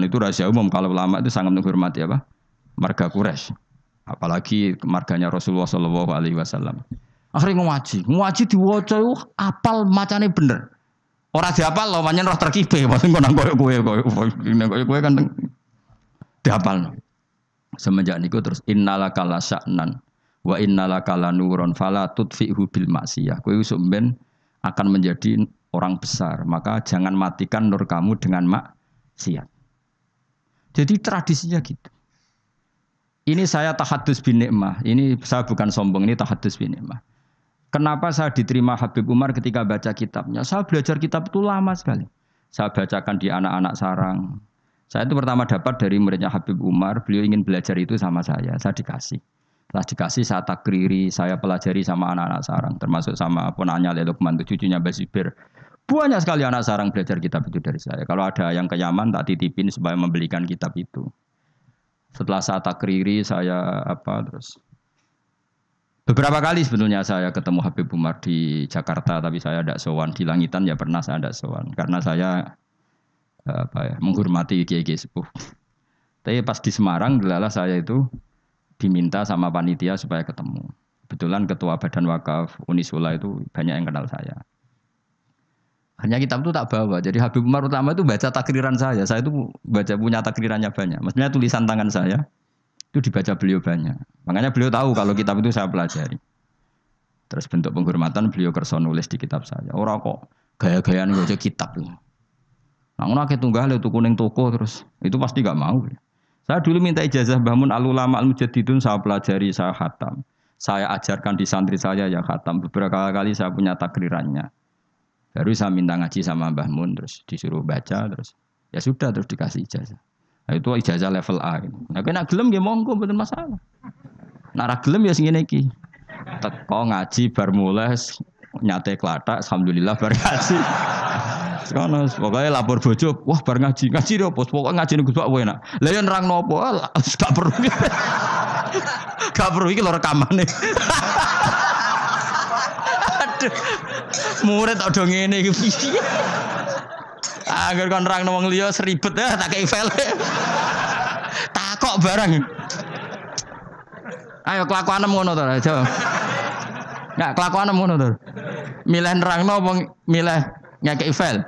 dan itu rahasia umum kalau ulama itu sangat menghormati apa? Marga Quraisy. Apalagi marganya Rasulullah Shallallahu alaihi wasallam. Akhirnya ngaji, ngaji diwaca apal macane bener. Orang diapal loh, manyen roh terkipe, maksudnya nang koyo kowe koyo koyo kowe kan diapal. Semenjak niku terus innalaka la sya'nan wa innalaka la nuron fala tudfi'hu bil maksiyah. Kowe ben akan menjadi orang besar, maka jangan matikan nur kamu dengan maksiat. Jadi tradisinya gitu. Ini saya tahadus bin nikmah. Ini saya bukan sombong, ini tahadus bin nikmah. Kenapa saya diterima Habib Umar ketika baca kitabnya? Saya belajar kitab itu lama sekali. Saya bacakan di anak-anak sarang. Saya itu pertama dapat dari muridnya Habib Umar, beliau ingin belajar itu sama saya, saya dikasih. Setelah dikasih saya takriri, saya pelajari sama anak-anak sarang, termasuk sama ponanya Lelukman, cucunya Basibir. Banyak sekali anak sarang belajar kitab itu dari saya. Kalau ada yang ke Yaman, tak titipin supaya membelikan kitab itu. Setelah saya takriri, saya apa terus Beberapa kali sebetulnya saya ketemu Habib Umar di Jakarta, tapi saya tidak sowan di Langitan ya pernah saya tidak sowan karena saya apa ya menghormati kiai sepuh. Tapi pas di Semarang, adalah saya itu diminta sama panitia supaya ketemu. Kebetulan ketua Badan Wakaf Unisula itu banyak yang kenal saya. Hanya kitab itu tak bawa. Jadi Habib Umar utama itu baca takriran saya. Saya itu baca punya takrirannya banyak. Maksudnya tulisan tangan saya itu dibaca beliau banyak. Makanya beliau tahu kalau kitab itu saya pelajari. Terus bentuk penghormatan beliau kerso nulis di kitab saya. Orang kok gaya-gayaan baca kitab. Nah, ngono tunggal itu kuning toko terus itu pasti gak mau. Saya dulu minta ijazah bangun alulama al mujaddidun saya pelajari saya khatam. Saya ajarkan di santri saya ya khatam. Beberapa kali saya punya takrirannya. Baru saya minta ngaji sama Mbah Mun terus disuruh baca terus ya sudah terus dikasih ijazah. Nah, itu ijazah level A. Nah, kena gelem ya monggo betul masalah. Nara gelem ya sing iki. Teko ngaji bar mulai nyate klatak alhamdulillah bar ngaji. Sekono pokoknya lapor bojo, wah bar ngaji, ngaji deh pos pokoknya ngaji nih gue enak. Lah yang nerang nopo, gak perlu, gak perlu iki lo rekaman nih. Aduh, murid tak dong ini Agar kon nerang wong liya seribet ya tak kei file. Takok barang. Ayo kelakuan ngono to, aja. Enggak kelakuan ngono to. Milih nerangno apa milih ngekei file?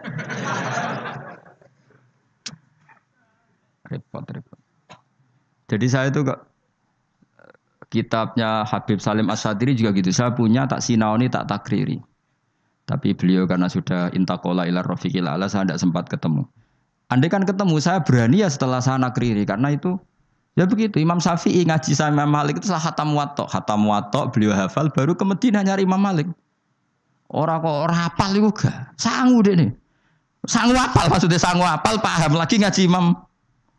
Repot, repot. Jadi saya itu kok kitabnya Habib Salim Asadiri juga gitu. Saya punya tak sinauni tak takriri. Tapi beliau karena sudah intakola ilar rofiqil ala saya tidak sempat ketemu. Andai kan ketemu saya berani ya setelah saya nakriri karena itu ya begitu Imam Syafi'i ngaji sama Imam Malik itu salah hatam watok hatam watok beliau hafal baru ke Medina nyari Imam Malik. Orang kok orang hafal itu gak sanggup deh nih. Sanggup hafal maksudnya sanggup hafal paham lagi ngaji Imam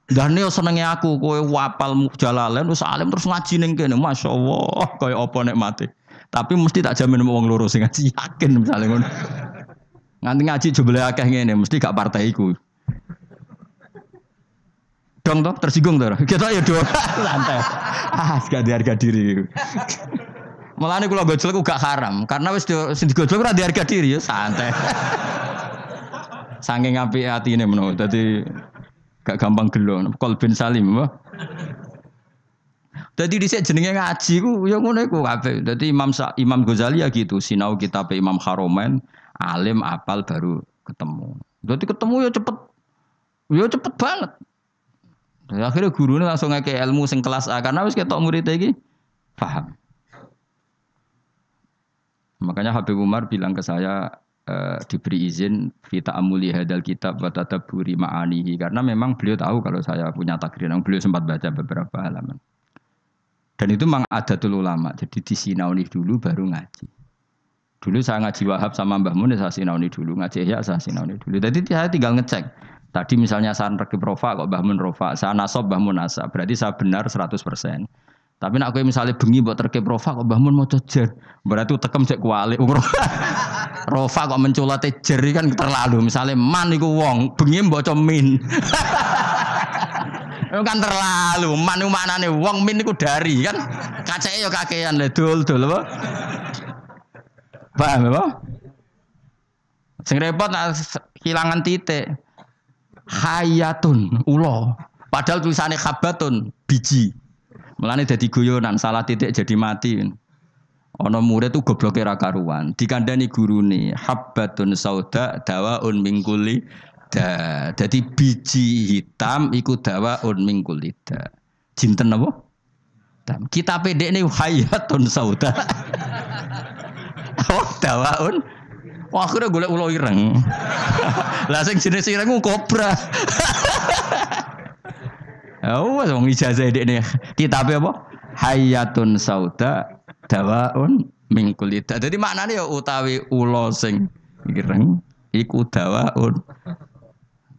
dan ini senengnya aku kowe wapal jalalen terus alim terus ngaji ning kene masyaallah kowe apa nek mati. Tapi mesti tak jamin wong loro sing ngaji yakin misalnya ngono. Nganti ngaji jebule akeh ngene mesti gak partai iku. Dong toh tersinggung toh. Kita ya do santai. Ah, gak harga diri. Mulane kula gojol gak haram karena wis sing digojol ora harga diri ya santai. Saking apik atine menawa. Dadi gak gampang gelo. Kolbin Salim apa? Jadi di sini jenenge ngaji ku ya ngono iku kabeh. Dadi Imam Imam Ghazali ya gitu, sinau kitab Imam Haromen, alim apal baru ketemu. Jadi ketemu ya cepet. Ya cepet banget. Dan akhirnya gurunya langsung ngeke ilmu sing kelas A karena wis ketok murid iki paham. Makanya Habib Umar bilang ke saya e, diberi izin vita amuli hadal kitab wa tadabburi ma'anihi karena memang beliau tahu kalau saya punya takrir beliau sempat baca beberapa halaman. Dan itu memang ada dulu ulama. Jadi disinauni dulu baru ngaji. Dulu saya ngaji Wahab sama Mbah Mun saya sinauni dulu, ngaji ya saya sinauni dulu. Jadi saya tinggal ngecek. Tadi misalnya saya rekib rofa kok Mbah Mun rofa, saya nasob Mbah Mun nasab. Berarti saya benar 100%. Tapi nak gue misalnya bengi buat terkep rofa kok Mbah Mun mau cejer. Berarti tekem cek kuali. rofa kok menculate jeri kan terlalu. Misalnya man iku wong, bengi mbok min. Itu kan terlalu. Manu nih wong min iku dari kan. Kacake yo kakean le dul dul apa? Paham apa? Sing repot nak titik. hayatun ulo. Padahal tulisannya habatun biji. Mulane jadi guyonan, salah titik jadi mati. Ono murid tuh goblok era karuan. Dikandani gurune, habbatun sauda dawaun mingkuli Jadi biji hitam iku dawaun mingkuli da. Jinten apa? Hitam. Kita pedek nih hayatun sauda. oh, dawaun Wah, aku udah ulo ireng. Lah sing jenis ireng kobra. Oh, wong ijazah ini kitabe apa? Hayatun sauda dawaun min kulita. Jadi maknanya ya utawi ulo sing ireng iku dawaun.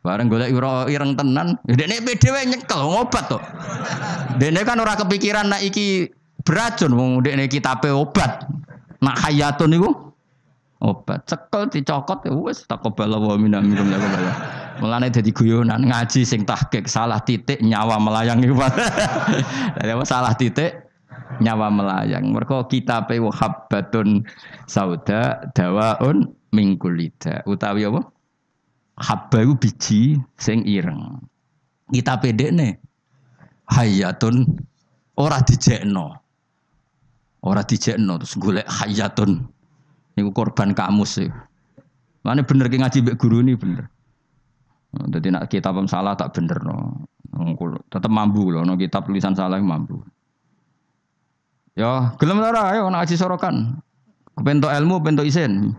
Bareng golek ireng tenan, dekne dhewe nyekel ngobat to. Dekne kan ora kepikiran nak iki beracun wong dekne kitabe obat. Nak hayatun niku obat. Cekel dicokot ya wis takobala wa minum ya kobala. Mulane dadi guyonan ngaji sing tahqiq salah titik nyawa melayang iku. Salah titik nyawa melayang. Mergo kitabe habbatun sauda dawaun mingkulida. Utawi apa? Habba iku biji sing ireng. Kita pedekne hayatun ora dijekno. Ora dijekno terus golek hayatun Niku korban kamus sih. Mana bener ki ngaji mbek guru ini bener. Jadi nak kitab salah tak bener no. Tetap mampu loh, no kitab tulisan salah mampu. Ya, gelem ora ayo nak ngaji sorokan. Kepentok ilmu, pentok isin.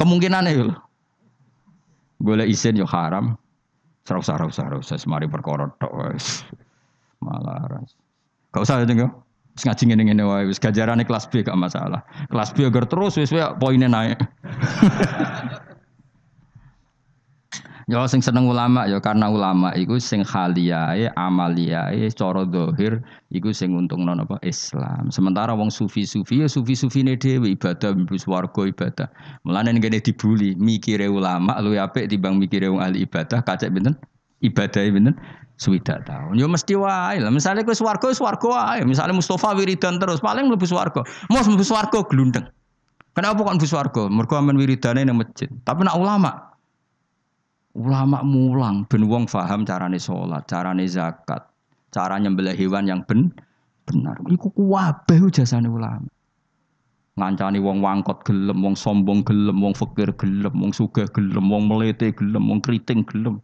Kemungkinan ya Boleh isin yo haram. Serau serau serau semari perkara tok Malah ras. Gak usah ya Wis ngaji ngene-ngene wae wis gajarane kelas B gak masalah. Kelas B agar terus wis poinnya naik. Ya sing seneng ulama ya karena ulama iku sing khaliyae amaliyae cara zahir iku sing untung non apa Islam. Sementara wong sufi-sufi ya sufi-sufine dhewe ibadah mlebu swarga ibadah. Mulane ngene dibuli mikire ulama luwih apik timbang mikire wong ahli ibadah kacek benten ibadahe benten swidak tahun. Yo mesti wae lah. Misalnya kowe swarga swarga wae. Misalnya Mustafa wiridan terus paling mlebu swarga. Mos mlebu swarga glundeng. Kenapa kok mlebu swarga? Mergo amen wiridane nang masjid. Tapi nak ulama ulama mulang ben wong paham carane salat, carane zakat, cara nyembelih hewan yang ben benar. Iku kuwabeh jasane ulama. Ngancani wong wangkot gelem, wong sombong gelem, wong fakir gelem, wong sugih gelem, wong melete gelem, wong keriting gelem,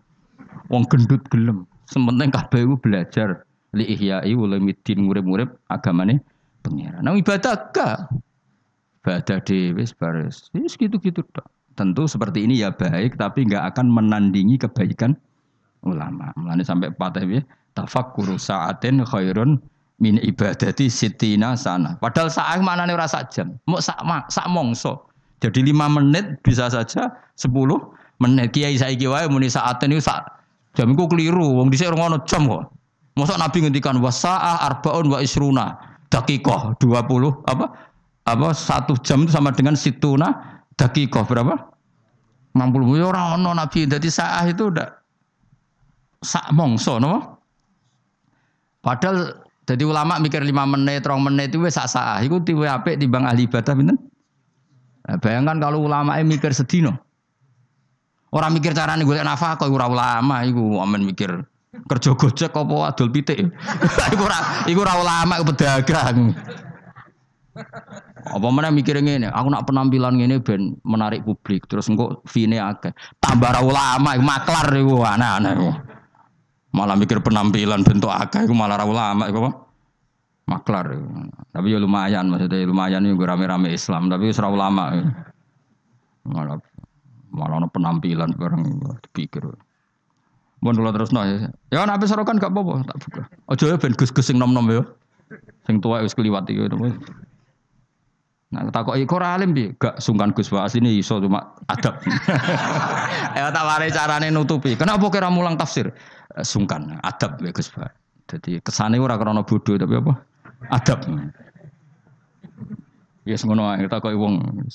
wong gendut gelem. Sementing kabeh iku belajar li ihyai ulumuddin murid-murid agamane pengiran. Nah ibadah gak. Ibadah dhewe baris. Wis gitu-gitu tok. Tentu seperti ini ya baik tapi enggak akan menandingi kebaikan ulama. Mulane sampai patah ya tafakkuru sa'atin khairun min ibadati sitina sana. Padahal saat mana nih rasa jam, mau sak sak mongso. Jadi lima menit bisa saja sepuluh menit. Kiai saya kiai muni saatin itu sak Jam iku keliru, wong dhisik ora ono jam kok. Mosok Nabi ngendikan wasaah arbaun wa isruna dakikoh 20 apa? Apa satu jam itu sama dengan situna dakikoh berapa? 60 ya ora ono Nabi. Jadi saah itu udah sak mongso no? Padahal jadi ulama mikir lima menit, rong menit itu sak saah. Iku tiwe apik timbang ahli ibadah pinten? Nah, bayangkan kalau ulama mikir sedino. Orang mikir carane golek nafkah kok ora ulama iku amen mikir kerja gojek apa adol pitik. iku ora iku ora ulama iku pedagang. Apa mana mikir ngene, aku nak penampilan ngene ben menarik publik, terus engko fine akeh. Tambah ra ulama maklar iku aneh-aneh Malah mikir penampilan bentuk akeh iku malah ra ulama apa? Maklar. Tapi ya lumayan maksudnya lumayan iku rame-rame Islam, tapi ora ulama. Malah malah penampilan bareng dipikir. Kula terus ya. Ya nek sorokan gak apa-apa, tak buka. Aja ya ben gus-gus sing nom-nom ya. Sing tuwa wis kliwat iki Nah, tak kok iku alim piye? Gak sungkan Gus Waas ini iso cuma adab. ya tak mari carane nutupi. Kenapa kira mulang tafsir? Eh, sungkan, adab ya Gus Waas. Jadi kesane ora krana bodoh tapi apa? Adab. Ya yes, ngono ae wong